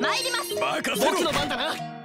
参ります。僕の番だな。